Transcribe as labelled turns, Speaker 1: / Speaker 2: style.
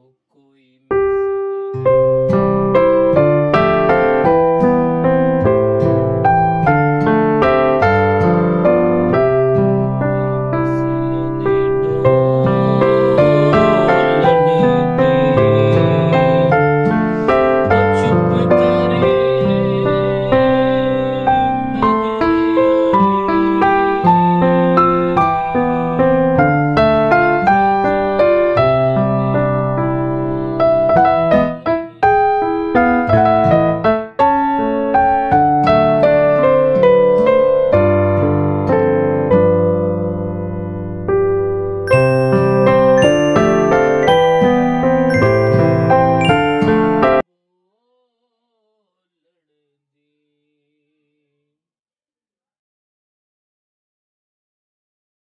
Speaker 1: ここい